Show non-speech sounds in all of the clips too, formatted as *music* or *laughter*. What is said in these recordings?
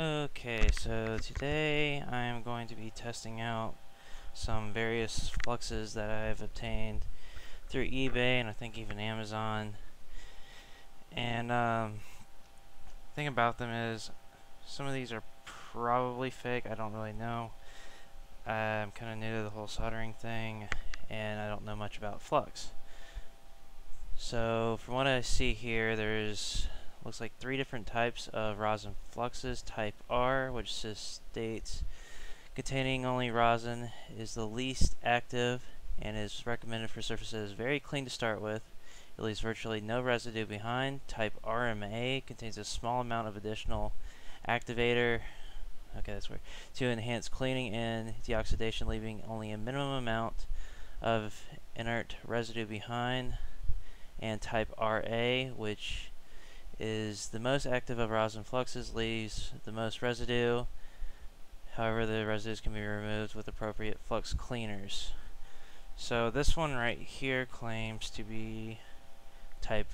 Okay, so today I am going to be testing out some various fluxes that I've obtained through eBay and I think even Amazon. And um, the thing about them is some of these are probably fake, I don't really know. I'm kind of new to the whole soldering thing and I don't know much about flux. So from what I see here, there's looks like three different types of rosin fluxes. Type R, which states containing only rosin, is the least active and is recommended for surfaces very clean to start with. It leaves virtually no residue behind. Type RMA contains a small amount of additional activator okay that's weird to enhance cleaning and deoxidation leaving only a minimum amount of inert residue behind and type RA which is the most active of rosin fluxes, leaves the most residue. However, the residues can be removed with appropriate flux cleaners. So this one right here claims to be type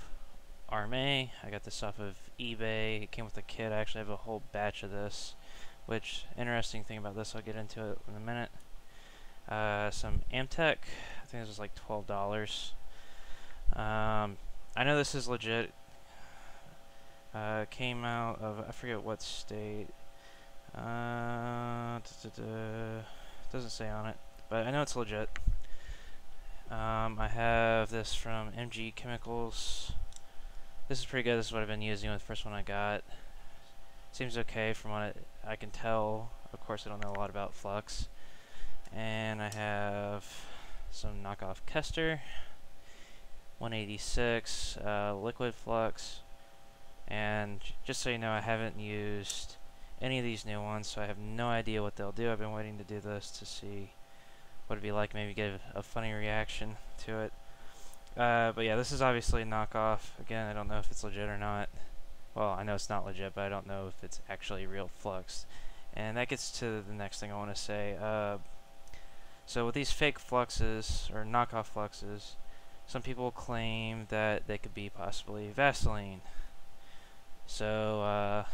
RMA. I got this off of eBay. It came with a kit. I actually have a whole batch of this. Which, interesting thing about this, I'll get into it in a minute. Uh, some Amtech. I think this was like $12. Um, I know this is legit uh, came out of, I forget what state. Uh, doesn't say on it, but I know it's legit. Um, I have this from MG Chemicals. This is pretty good. This is what I've been using with the first one I got. Seems okay from what it, I can tell. Of course, I don't know a lot about flux. And I have some knockoff Kester. 186 uh, liquid flux and just so you know, I haven't used any of these new ones, so I have no idea what they'll do. I've been waiting to do this to see what it'd be like, maybe get a, funny reaction to it. Uh, but yeah, this is obviously a knockoff. Again, I don't know if it's legit or not. Well, I know it's not legit, but I don't know if it's actually real flux. And that gets to the next thing I want to say. Uh, so with these fake fluxes, or knockoff fluxes, some people claim that they could be possibly Vaseline. So, uh,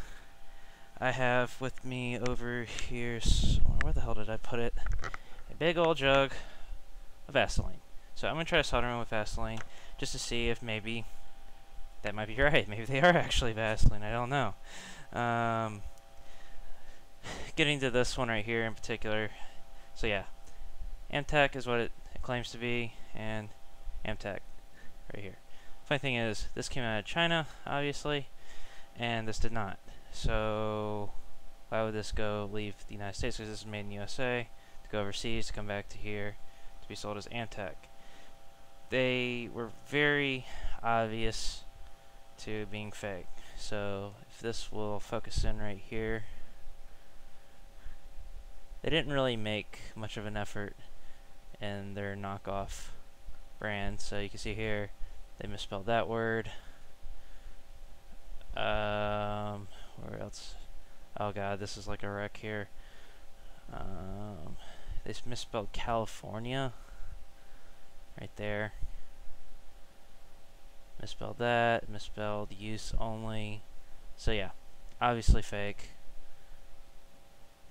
I have with me over here, where the hell did I put it? A big old jug of Vaseline. So I'm going to try soldering with Vaseline just to see if maybe that might be *laughs* right. Maybe they are actually Vaseline. I don't know. Um, getting to this one right here in particular. So yeah, Amtech is what it, it claims to be, and Amtech right here. Funny thing is, this came out of China, obviously and this did not. So why would this go leave the United States? Because this is made in USA to go overseas to come back to here to be sold as Amtech. They were very obvious to being fake. So if this will focus in right here, they didn't really make much of an effort in their knockoff brand. So you can see here, they misspelled that word. Um, where else? Oh god, this is like a wreck here. Um, they misspelled California. Right there. Misspelled that. Misspelled use only. So yeah, obviously fake.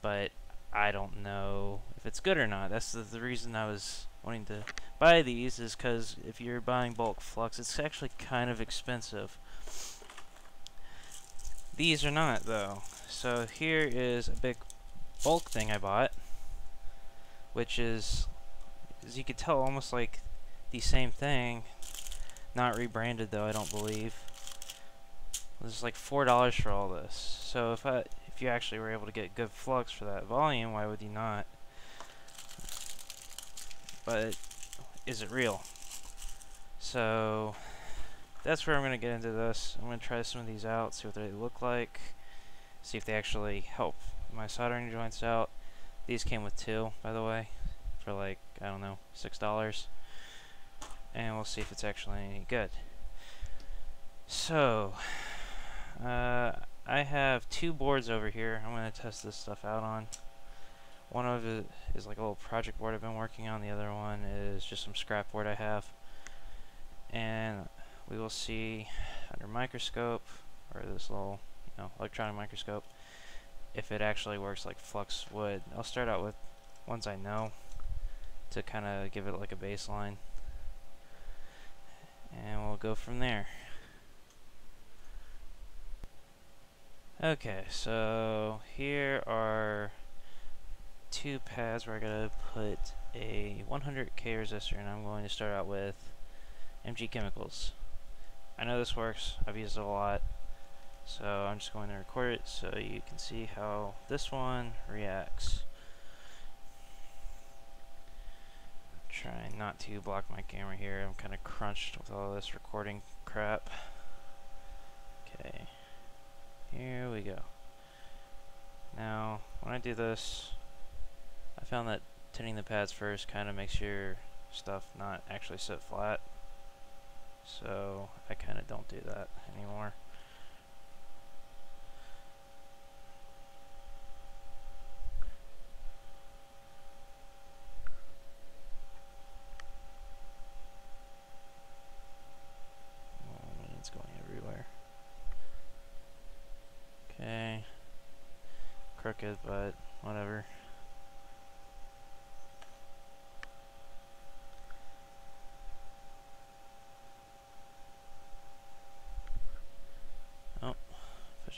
But I don't know if it's good or not. That's the, the reason I was wanting to buy these is because if you're buying bulk flux, it's actually kind of expensive. These are not, though. So here is a big bulk thing I bought, which is, as you can tell, almost like the same thing. Not rebranded, though, I don't believe. This is like $4 for all this. So if I, if you actually were able to get good flux for that volume, why would you not? But is it real? So that's where I'm going to get into this. I'm going to try some of these out, see what they look like, see if they actually help my soldering joints out. These came with two, by the way, for like, I don't know, $6. And we'll see if it's actually any good. So, uh, I have two boards over here I'm going to test this stuff out on. One of it is like a little project board I've been working on. The other one is just some scrap board I have. And we will see under microscope, or this little you know, electron microscope, if it actually works like Flux would. I'll start out with ones I know to kind of give it like a baseline. And we'll go from there. Okay, so here are two pads where I gotta put a 100k resistor and I'm going to start out with MG Chemicals. I know this works, I've used it a lot, so I'm just going to record it so you can see how this one reacts. Trying not to block my camera here, I'm kind of crunched with all this recording crap. Okay, here we go. Now, when I do this, I found that tinning the pads first kind of makes your stuff not actually sit flat. So I kind of don't do that anymore. Oh, it's going everywhere. Okay. Crooked, but whatever.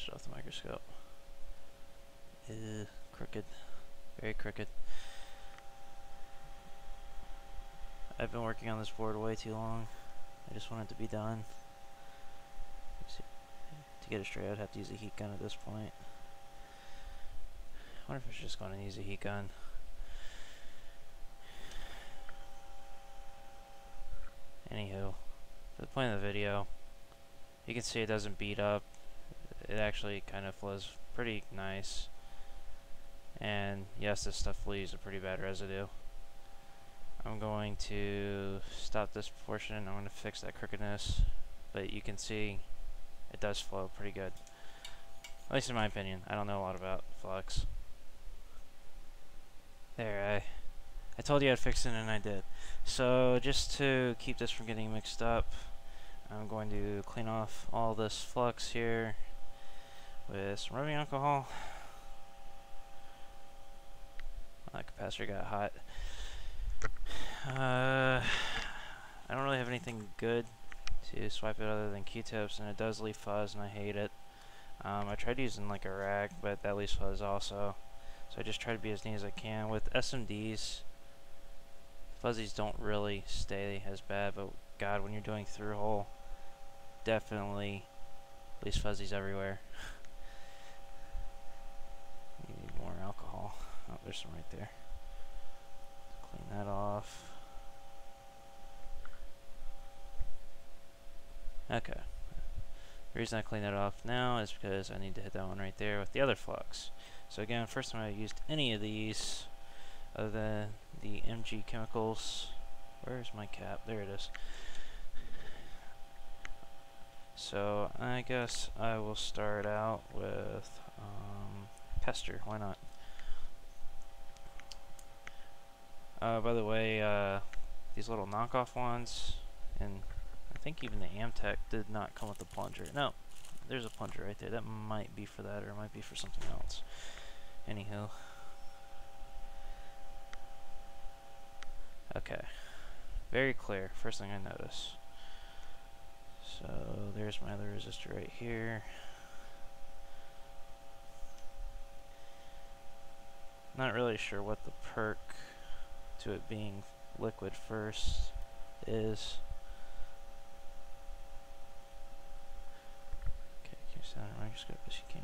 It off the microscope. Ew, crooked. Very crooked. I've been working on this board way too long. I just want it to be done. To get it straight, I'd have to use a heat gun at this point. I wonder if I should just go and use a heat gun. Anywho, for the point of the video, you can see it doesn't beat up it actually kind of flows pretty nice. And yes, this stuff leaves a pretty bad residue. I'm going to stop this portion. I'm going to fix that crookedness. But you can see it does flow pretty good. At least in my opinion. I don't know a lot about flux. There, I I told you I'd fix it and I did. So just to keep this from getting mixed up, I'm going to clean off all this flux here with some rubbing alcohol. That capacitor got hot. Uh, I don't really have anything good to swipe it other than Q-tips, and it does leave fuzz, and I hate it. Um, I tried using like a rag, but that leaves fuzz also. So I just try to be as neat as I can. With SMDs, fuzzies don't really stay as bad, but God, when you're doing through hole, definitely leaves fuzzies everywhere. *laughs* there's some right there. Clean that off. Okay. The reason I clean that off now is because I need to hit that one right there with the other flux. So again, first time I used any of these other than the MG chemicals. Where's my cap? There it is. So I guess I will start out with um, Kester. Why not? Uh, by the way, uh, these little knockoff ones, and I think even the Amtech did not come with a plunger. No, there's a plunger right there. That might be for that, or it might be for something else. Anywho. Okay. Very clear. First thing I notice. So there's my other resistor right here. Not really sure what the perk to it being liquid first is okay keep sound microscope? As you can.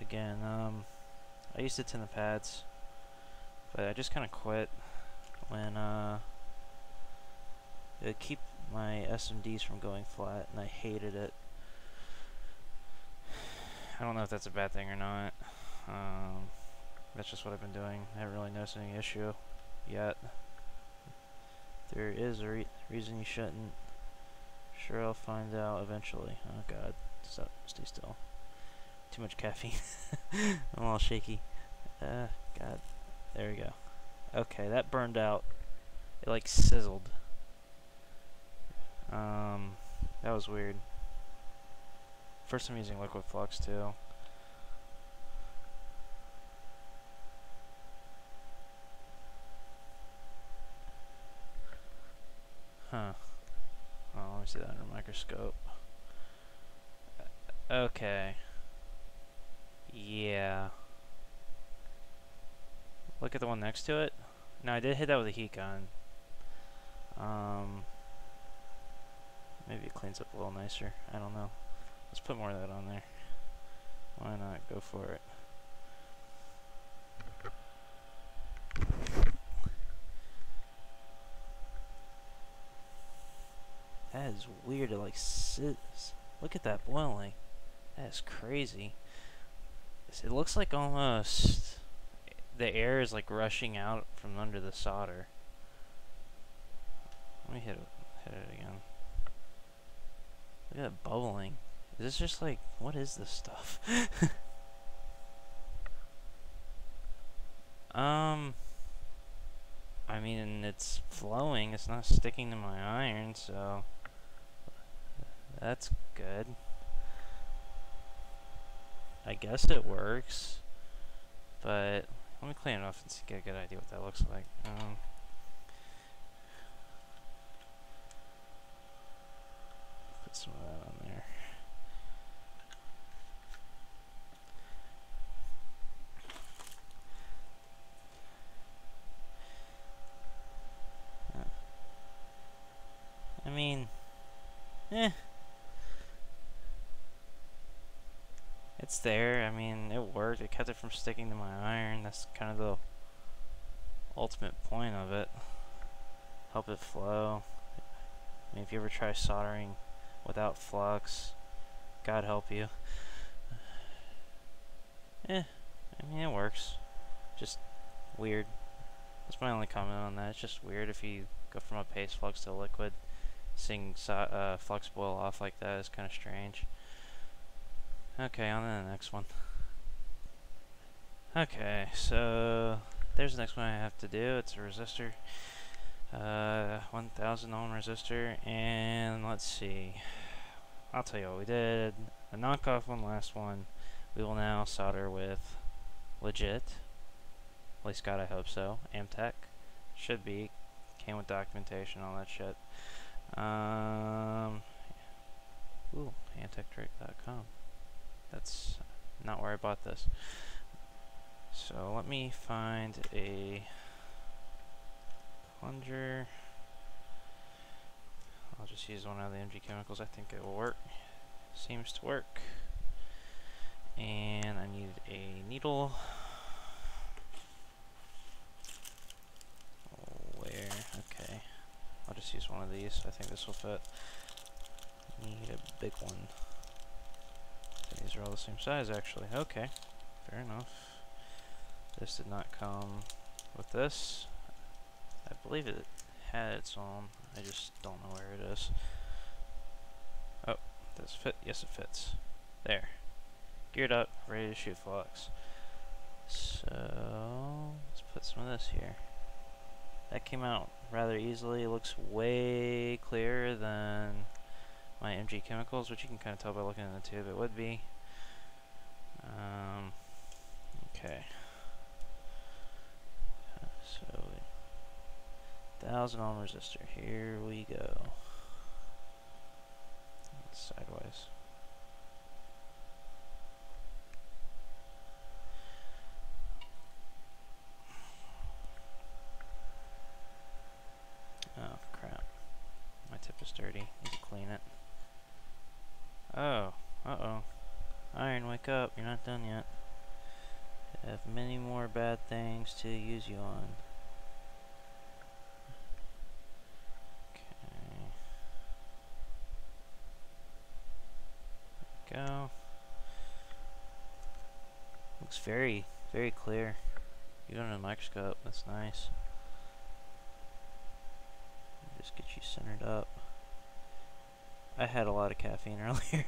Again um I used to tin the pads but I just kind of quit when uh it keep my SMDs from going flat and I hated it. *sighs* I don't know if that's a bad thing or not. Um, that's just what I've been doing. I haven't really noticed any issue yet. There is a re reason you shouldn't. Sure, I'll find out eventually. Oh god, stop, stay still. Too much caffeine. *laughs* I'm all shaky. Uh, god. There we go. Okay, that burned out. It like sizzled. Um, that was weird. First time using liquid flux too. Huh. Oh, let me see that under microscope. Okay. Yeah. Look at the one next to it. No, I did hit that with a heat gun. Um, maybe it cleans up a little nicer. I don't know. Let's put more of that on there. Why not? Go for it. That is weird. It like sits. Look at that boiling. That is crazy. It looks like almost the air is like rushing out from under the solder. Let me hit it, hit it again. Look at that bubbling. Is this just like, what is this stuff? *laughs* um, I mean, it's flowing. It's not sticking to my iron, so that's good. I guess it works, but let me clean it off and see, get a good idea what that looks like. Um, put some of that on there. Uh, I mean, eh. It's there. I mean, it worked. It kept it from sticking to my iron. That's kind of the ultimate point of it. Help it flow. I mean, if you ever try soldering without flux, God help you. *sighs* Eh, I mean, it works. Just weird. That's my only comment on that. It's just weird if you go from a paste flux to a liquid. Seeing uh, flux boil off like that is kind of strange. Okay, on to the next one. Okay, so there's the next one I have to do. It's a resistor. Uh, 1000 ohm resistor, and let's see. I'll tell you what we did. A knockoff one last one. We will now solder with legit. At least God, I hope so. Amtech. Should be. Came with documentation, all that shit. Um, ooh, amtechtrick.com that's not where I bought this. So let me find a plunger. I'll just use one of the MG chemicals. I think it will work. Seems to work. And I need a needle. Where? Okay. I'll just use one of these. I think this will fit. Need a big one. These are all the same size, actually. Okay, fair enough. This did not come with this. I believe it had its own. I just don't know where it is. Oh, does it fit? Yes, it fits. There. Geared up, ready to shoot flux. So, let's put some of this here. That came out rather easily. It looks way clearer than my MG chemicals, which you can kind of tell by looking in the tube it would be. Um, okay. So, thousand ohm resistor. Here we go. Sideways. Oh crap! My tip is dirty. Need to clean it. Oh, uh-oh. Iron, wake up. You're not done yet. I have many more bad things to use you on. Okay. There we go. Looks very, very clear. You under a microscope. That's nice. Just get you centered up. I had a lot of caffeine *laughs* earlier.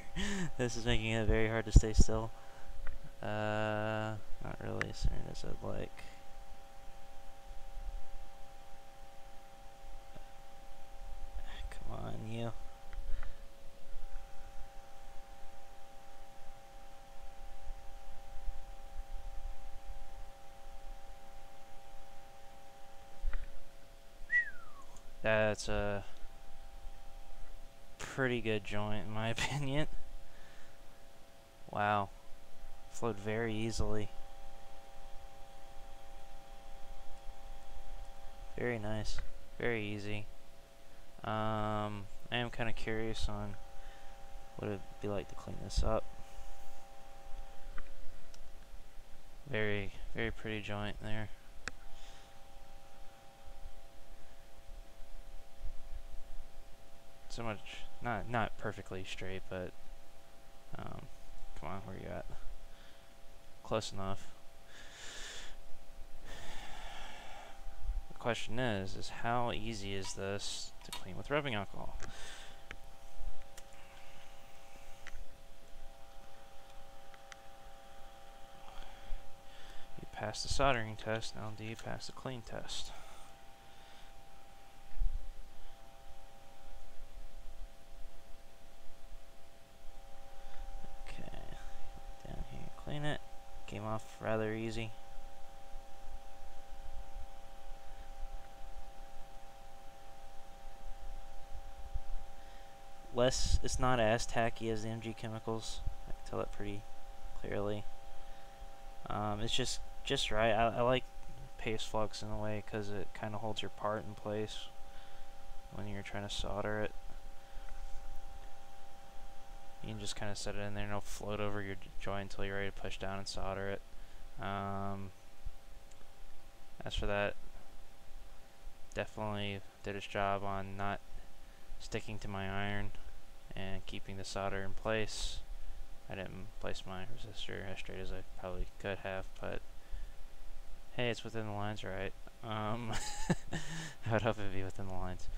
this is making it very hard to stay still. Uh, not really as soon as I'd like. Come on, you. That's a pretty good joint in my *laughs* opinion. Wow. Flowed very easily. Very nice. Very easy. Um, I am kind of curious on what it'd be like to clean this up. Very, very pretty joint there. So much, not not perfectly straight, but um, come on, where you at? Close enough. The question is, is how easy is this to clean with rubbing alcohol? You pass the soldering test, now do you pass the clean test? Okay, down here, clean it. Came off rather easy. less, it's not as tacky as the MG chemicals. I can tell that pretty clearly. Um, it's just just right. I, I like paste flux in a way because it kind of holds your part in place when you're trying to solder it. You can just kind of set it in there and it'll float over your joint until you're ready to push down and solder it. Um, as for that, definitely did its job on not sticking to my iron and keeping the solder in place. I didn't place my resistor as straight as I probably could have, but hey, it's within the lines, right? Um, I would hope it'd be within the lines.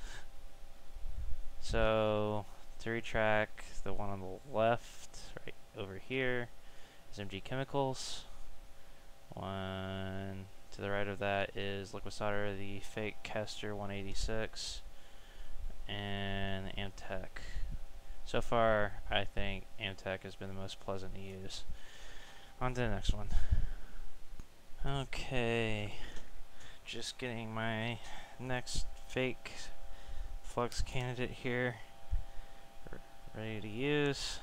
So, to retrack, the one on the left, right over here, is MG Chemicals. One to the right of that is liquid solder, the fake Kester 186, and Amtech. So far, I think Amtech has been the most pleasant to use. On to the next one. Okay, just getting my next fake flux candidate here ready to use.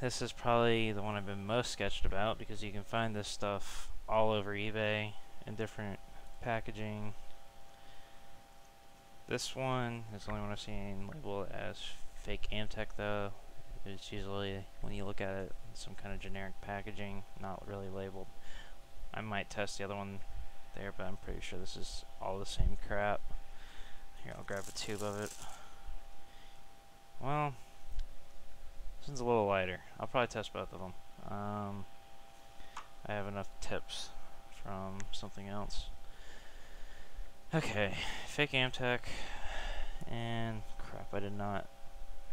This is probably the one I've been most sketched about because you can find this stuff all over eBay in different packaging this one is the only one I've seen labeled as fake Amtech though. It's usually, when you look at it, some kind of generic packaging, not really labeled. I might test the other one there, but I'm pretty sure this is all the same crap. Here, I'll grab a tube of it. Well, this one's a little lighter. I'll probably test both of them. Um, I have enough tips from something else. Okay, fake Amtech, and crap, I did not,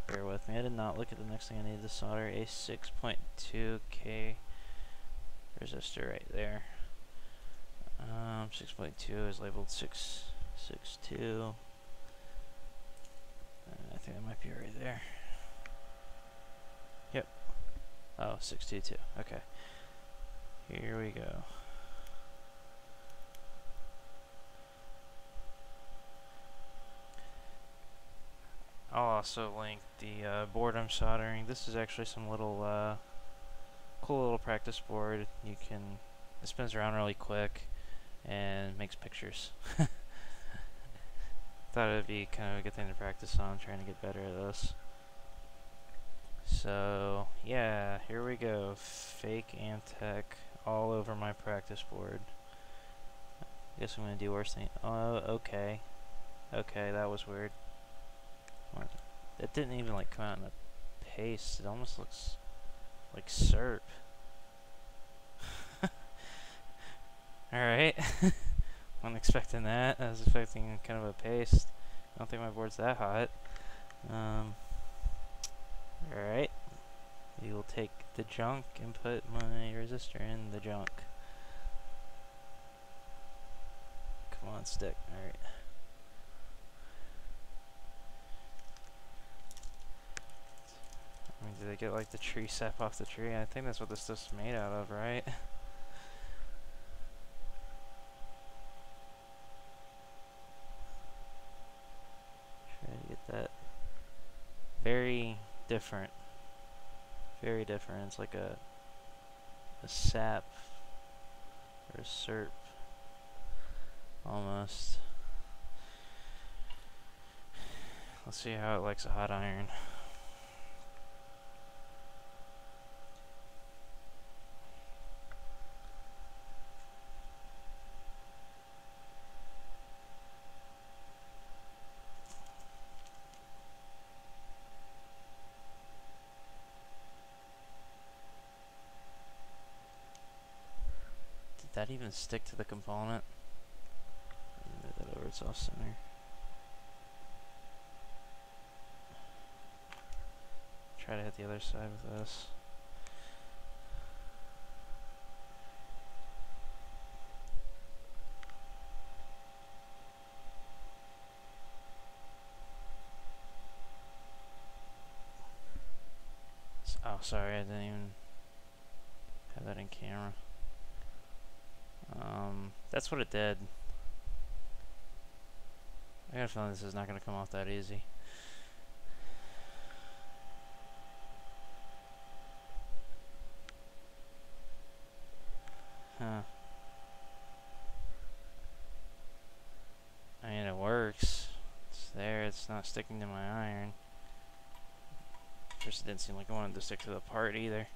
bear with me, I did not look at the next thing I needed to solder, a 6.2k resistor right there. Um, 6.2 is labeled 662. Uh, I think that might be right there. Yep. Oh, 622. Okay. Here we go. I'll also link the uh, board I'm soldering. This is actually some little uh, cool little practice board. You can it spins around really quick and makes pictures. *laughs* Thought it'd be kind of a good thing to practice on, trying to get better at this. So yeah, here we go. Fake Amtech all over my practice board. I guess I'm gonna do worse thing. Oh, okay. Okay, that was weird. That didn't even like come out in a paste. It almost looks like syrup. *laughs* Alright. *laughs* Wasn't expecting that. I was expecting kind of a paste. I don't think my board's that hot. Um, Alright. We will take the junk and put my resistor in the junk. Come on, stick. Alright. I mean, did they get like the tree sap off the tree? I think that's what this stuff's made out of, right? *laughs* Try to get that different. Very different. It's like a a sap or a serp almost. Let's see how it likes a hot iron. Did that even stick to the component? Move that over, it's off center. Try to hit the other side with this. Oh, sorry, I didn't even have that in camera. That's what it did. I got a feeling this is not going to come off that easy. Huh. I mean, it works. It's there, it's not sticking to my iron. First, it didn't seem like I wanted to stick to the part either.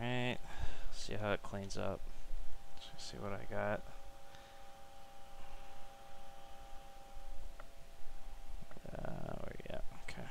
Alright, see how it cleans up. Let's see what I got. Uh, where you at? Okay.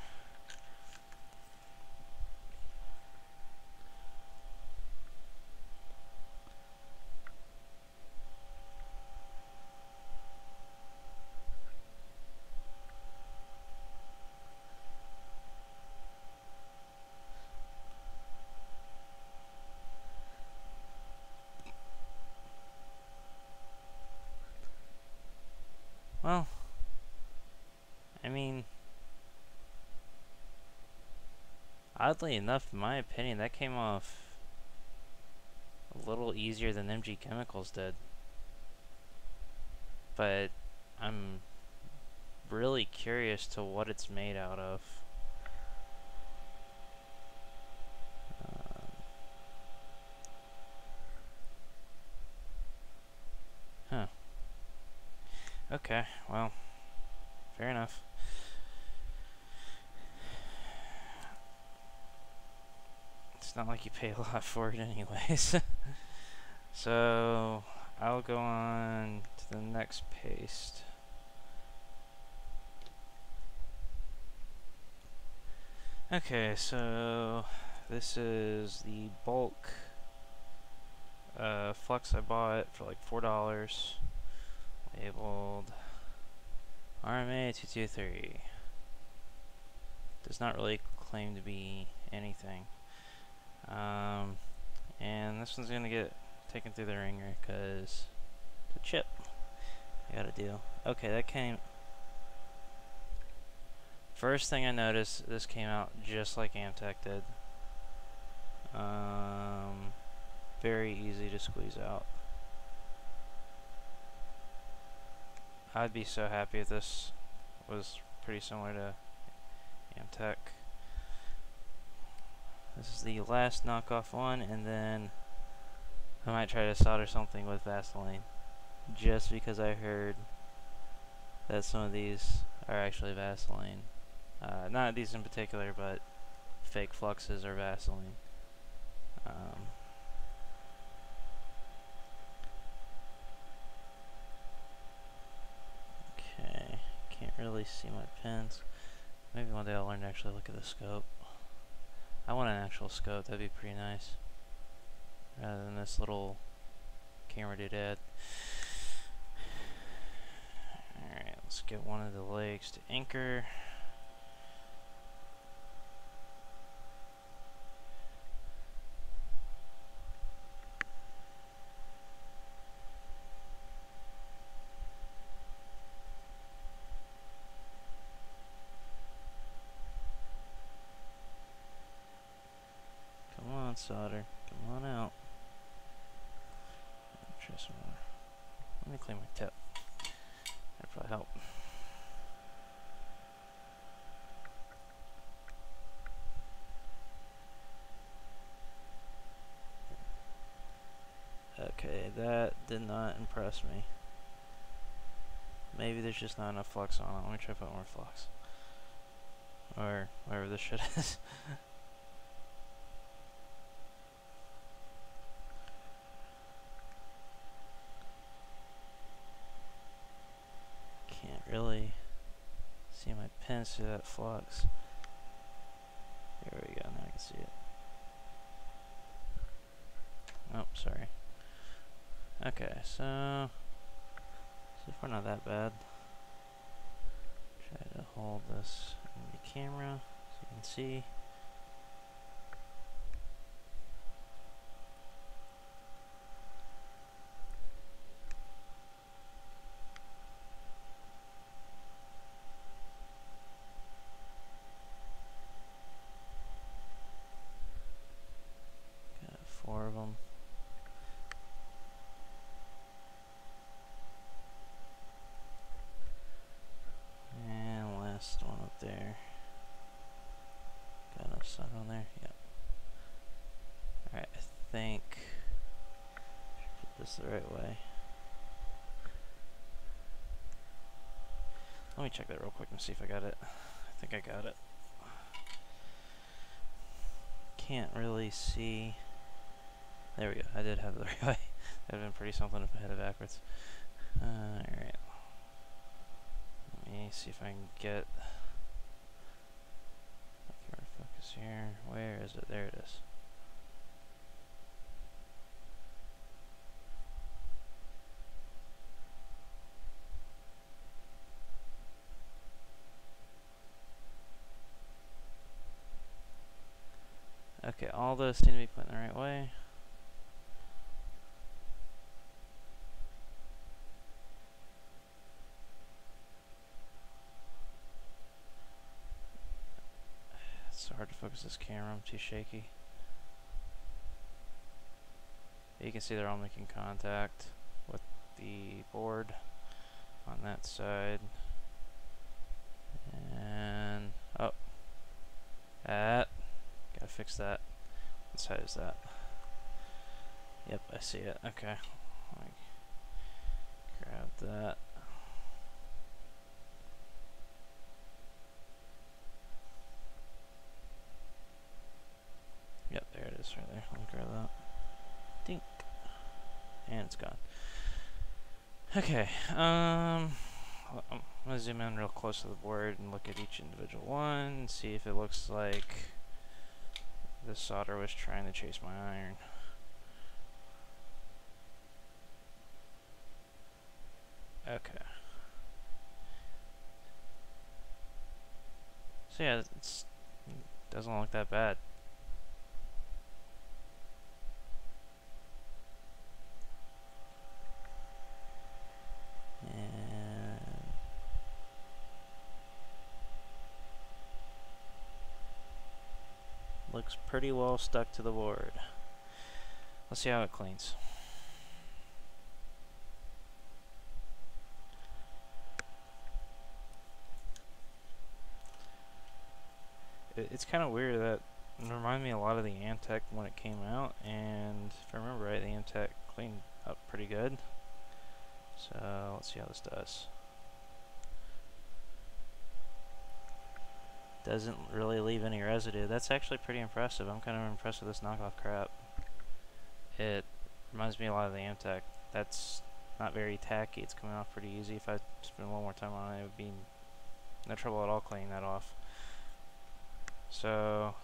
Well, I mean, oddly enough, in my opinion, that came off a little easier than MG Chemicals did. But I'm really curious to what it's made out of. Um, huh. Okay, well, fair enough. It's not like you pay a *laughs* lot for it anyways. *laughs* so, I'll go on to the next paste. Okay, so this is the bulk uh, flux I bought for like four dollars labeled RMA223. Does not really claim to be anything. Um, and this one's gonna get taken through the ringer because the chip I gotta do. Okay, that came. First thing I noticed, this came out just like Amtech did. Um, very easy to squeeze out. I'd be so happy if this was pretty similar to Amtech. This is the last knockoff one, and then I might try to solder something with Vaseline. Just because I heard that some of these are actually Vaseline. Uh, not these in particular, but fake fluxes are Vaseline. Um, Okay, can't really see my pins. Maybe one day I'll learn to actually look at the scope. I want an actual scope, that'd be pretty nice. Rather than this little camera doodad. Alright, let's get one of the legs to anchor. Come on, solder. Come on out. Try some more. Let me clean my tip. That'd probably help. did impress me. Maybe there's just not enough flux on it. Let me try to put more flux. Or whatever this shit *laughs* is. Can't really see my pins through that flux. There we go, now I can see it. Oh, sorry. Okay, so so far not that bad. Try to hold this in the camera so you can see. Got four of them. And last one up there. Got enough sun on there? Yep. Alright, I think put this the right way. Let me check that real quick and see if I got it. I think I got it. Can't really see. There we go. I did have the *laughs* right way. That would have been pretty something if I had it backwards. Uh, Alright. Let me see if I can get focus here. Where is it? There it is. Okay, all those seem to be put in the right way. It's so hard to focus this camera, I'm too shaky. You can see they're all making contact with the board on that side. And, oh, that, fix that. What side is that? Yep, I see it, okay. Grab that. Yep, there it is right there. Let me grab that. Dink. And it's gone. Okay, um, I'm gonna zoom in real close to the board and look at each individual one and see if it looks like the solder was trying to chase my iron. Okay. So yeah, it doesn't look that bad. Looks pretty well stuck to the board. Let's see how it cleans. It, it's kind of weird that it reminded me a lot of the Amtech when it came out, and if I remember right, the Amtech cleaned up pretty good. So let's see how this does. Doesn't really leave any residue. That's actually pretty impressive. I'm kind of impressed with this knockoff crap. It reminds me a lot of the Amtech. That's not very tacky. It's coming off pretty easy. If I spend a little more time on it, it would be no trouble at all cleaning that off. So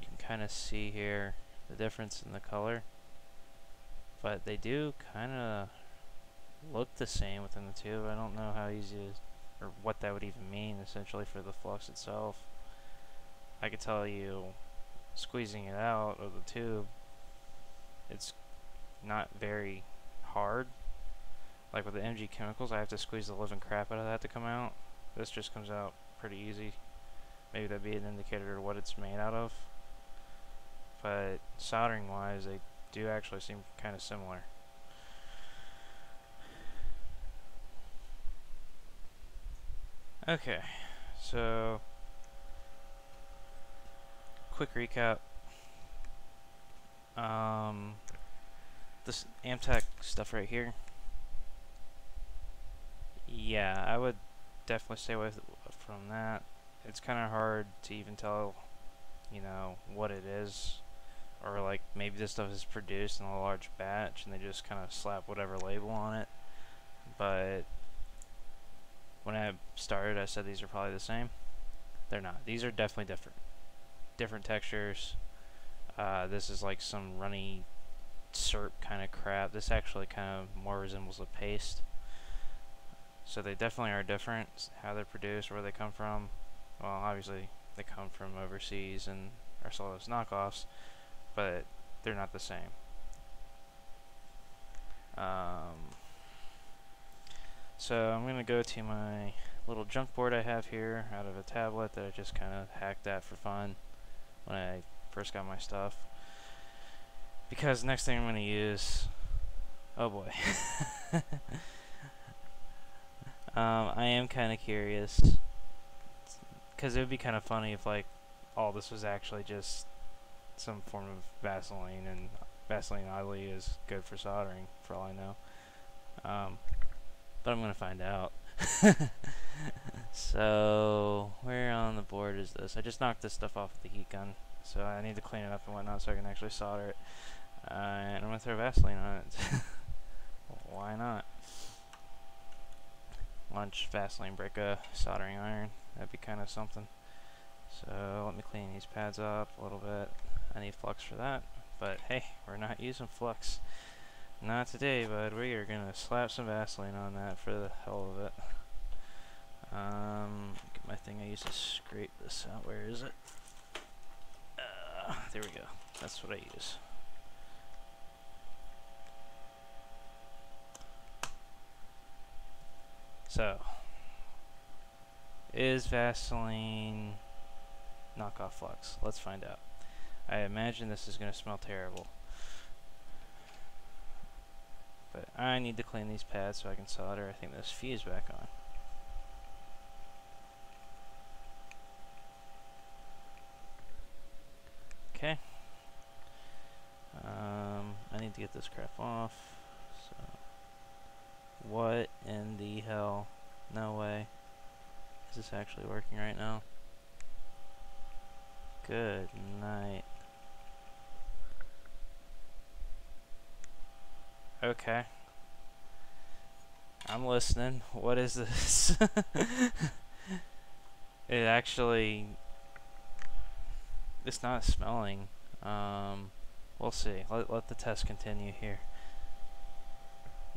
you can kind of see here the difference in the color but they do kind of look the same within the tube. I don't know how easy it is, or what that would even mean essentially for the flux itself. I could tell you squeezing it out of the tube it's not very hard like with the MG chemicals I have to squeeze the living crap out of that to come out this just comes out pretty easy maybe that'd be an indicator of what it's made out of but soldering wise they do actually seem kind of similar. Okay, so quick recap. Um, this Amtech stuff right here. Yeah, I would definitely stay away from that. It's kind of hard to even tell, you know, what it is. Or like maybe this stuff is produced in a large batch and they just kind of slap whatever label on it. But when I started I said these are probably the same. They're not. These are definitely different. Different textures. Uh, this is like some runny syrup kind of crap. This actually kind of more resembles a paste. So they definitely are different, how they're produced, where they come from. Well, obviously they come from overseas and are sold as knockoffs, but they're not the same. Um, so I'm going to go to my little junk board I have here out of a tablet that I just kind of hacked at for fun when I first got my stuff. Because next thing I'm going to use... Oh boy. *laughs* Um, I am kind of curious because it would be kind of funny if like all this was actually just some form of Vaseline and Vaseline oddly is good for soldering for all I know. Um, but I'm gonna find out. *laughs* so where on the board is this? I just knocked this stuff off with the heat gun, so I need to clean it up and whatnot so I can actually solder it. Uh, and I'm gonna throw Vaseline on it. *laughs* Why not? lunch Vaseline break a soldering iron. That'd be kind of something. So let me clean these pads up a little bit. I need flux for that. But hey, we're not using flux. Not today, bud. We are going to slap some Vaseline on that for the hell of it. Um, get my thing I used to scrape this out. Where is it? Uh, there we go. That's what I use. So, is Vaseline knockoff flux? Let's find out. I imagine this is going to smell terrible. But I need to clean these pads so I can solder, I think, this fuse back on. Okay. Um, I need to get this crap off. So, what in the hell? No way. Is this actually working right now? Good night. Okay. I'm listening. What is this? *laughs* it actually... It's not smelling. Um, we'll see. Let, let the test continue here.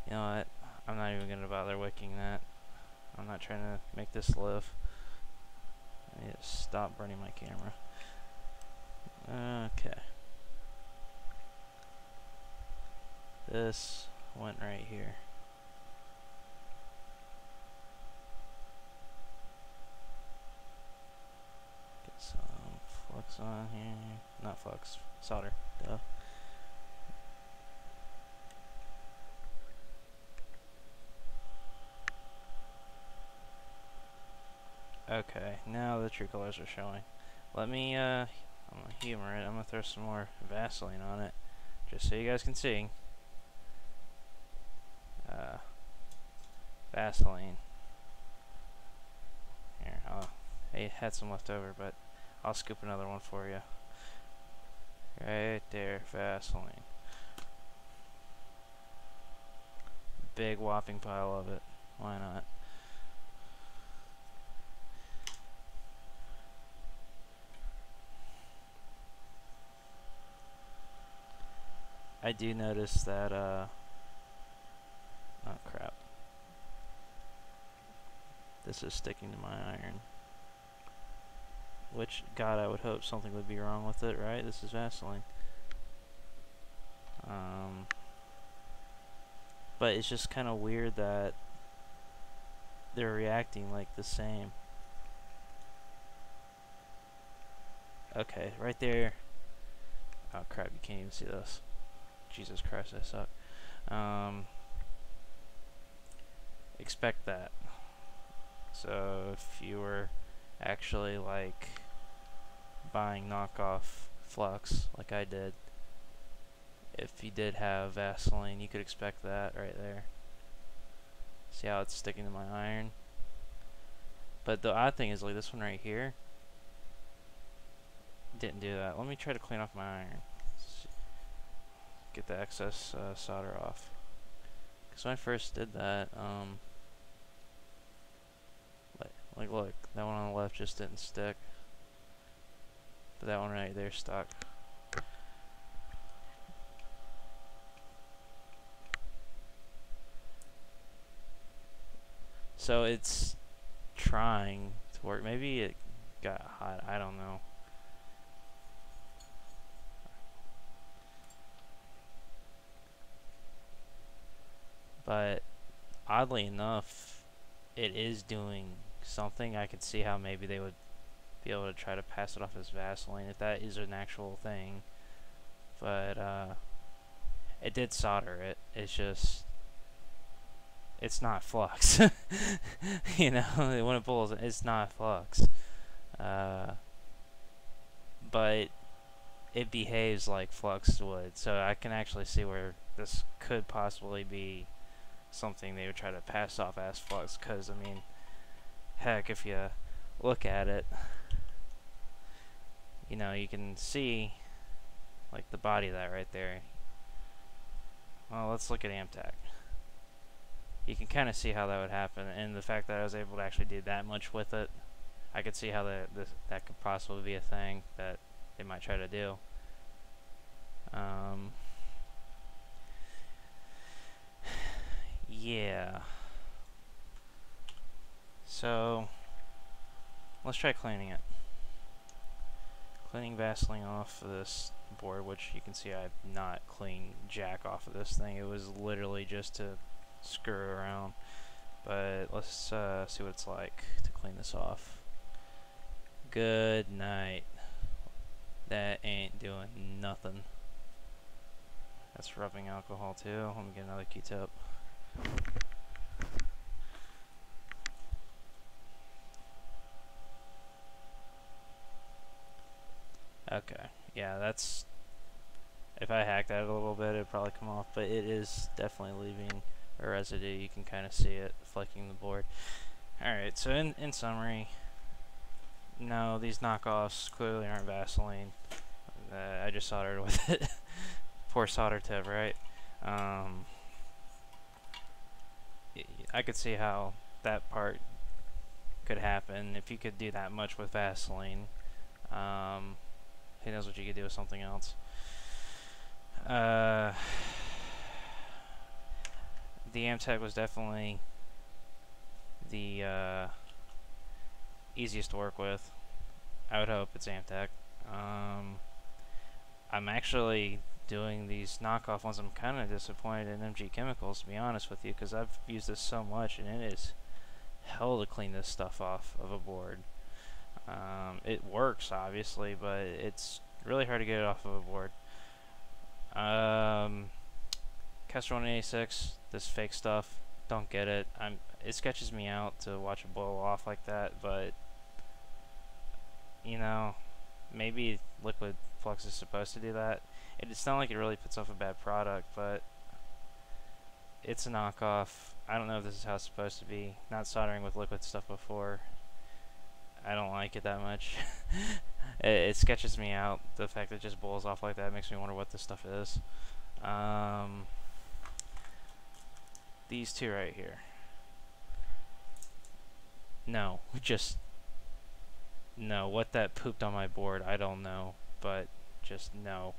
You know what? I'm not even gonna bother wicking that. I'm not trying to make this live. I need to stop burning my camera. Okay. This went right here. Get some flux on here. Not flux, solder. Duh. Okay, now the true colors are showing. Let me, uh, I'm gonna humor it. I'm gonna throw some more Vaseline on it, just so you guys can see. Vaseline. Here, I had some left over, but I'll scoop another one for you. Right there, Vaseline. Big whopping pile of it. Why not? I do notice that, uh, oh crap. This is sticking to my iron. Which, God, I would hope something would be wrong with it, right? This is Vaseline. Um, but it's just kind of weird that they're reacting like the same. Okay, right there. Oh crap, you can't even see this. Jesus Christ, I suck. Um, expect that. So if you were actually like buying knockoff flux like I did, if you did have Vaseline, you could expect that right there. See how it's sticking to my iron? But the odd thing is like this one right here didn't do that. Let me try to clean off my iron. Get the excess uh, solder off. Because when I first did that, um, like, look, that one on the left just didn't stick. But that one right there stuck. So it's trying to work. Maybe it got hot. I don't know. But oddly enough, it is doing something. I could see how maybe they would be able to try to pass it off as Vaseline if that is an actual thing. But uh, it did solder it. It's just it's not flux. *laughs* you know, *laughs* when it pulls, it's not flux. Uh, but it behaves like flux would, so I can actually see where this could possibly be something they would try to pass off as flux. Because I mean, heck, if you look at it, you know, you can see like the body of that right there. Well, let's look at Amtech you can kind of see how that would happen, and the fact that I was able to actually do that much with it, I could see how that that could possibly be a thing that they might try to do. Um, *sighs* yeah. So let's try cleaning it. Cleaning Vaseline off of this board, which you can see I've not cleaned jack off of this thing. It was literally just to screw around. But let's uh, see what it's like to clean this off. Good night. That ain't doing nothing. That's rubbing alcohol too. Let me get another Q-tip. Okay, yeah, that's... If I hack that a little bit, it'd probably come off, but it is definitely leaving a residue. You can kind of see it flecking the board. Alright, so in, in summary, no, these knockoffs clearly aren't Vaseline. Uh, I just soldered with *laughs* it. Poor solder tip, right? Um, I could see how that part could happen if you could do that much with Vaseline. Um, who knows what you could do with something else. Uh, the Amtech was definitely the uh, easiest to work with. I would hope it's Amtech. Um, I'm actually doing these knockoff ones. I'm kind of disappointed in MG Chemicals, to be honest with you, because I've used this so much, and it is hell to clean this stuff off of a board. Um, it works, obviously, but it's really hard to get it off of a board. Um, Kester 186, this fake stuff, don't get it. I'm. It sketches me out to watch it blow off like that, but you know, maybe liquid flux is supposed to do that. It's not like it really puts off a bad product, but it's a knockoff. I don't know if this is how it's supposed to be. Not soldering with liquid stuff before. I don't like it that much. *laughs* it, it, sketches me out. The fact that it just boils off like that makes me wonder what this stuff is. Um, these two right here. No, just no. What that pooped on my board, I don't know, but just no.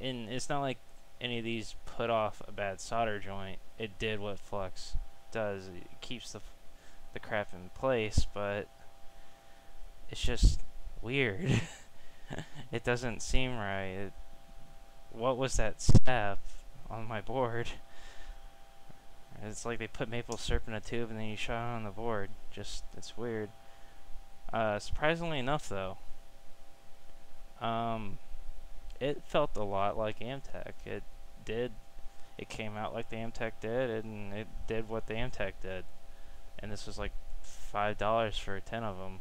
And it's not like any of these put off a bad solder joint. It did what flux does. It keeps the the crap in place, but it's just weird. *laughs* it doesn't seem right. It, what was that step on my board? It's like they put maple syrup in a tube and then you shot it on the board. Just, it's weird. Uh, surprisingly enough, though, um, it felt a lot like Amtech. It did, it came out like the Amtech did, and it did what the Amtech did. And this was like $5 for 10 of them.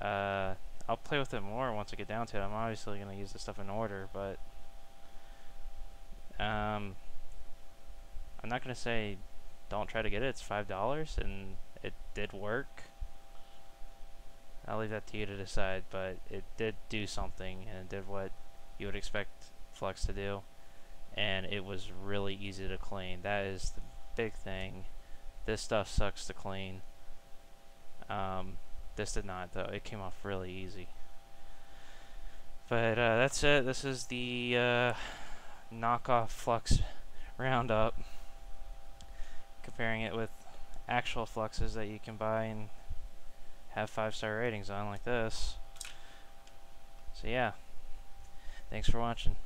Uh, I'll play with it more once I get down to it. I'm obviously going to use the stuff in order, but Um, I'm not gonna say don't try to get it. It's five dollars, and it did work. I'll leave that to you to decide, but it did do something, and it did what you would expect Flux to do, and it was really easy to clean. That is the big thing. This stuff sucks to clean. Um, this did not, though. It came off really easy. But uh, that's it. This is the uh, knockoff Flux Roundup. Comparing it with actual fluxes that you can buy and have five star ratings on like this. So yeah, thanks for watching.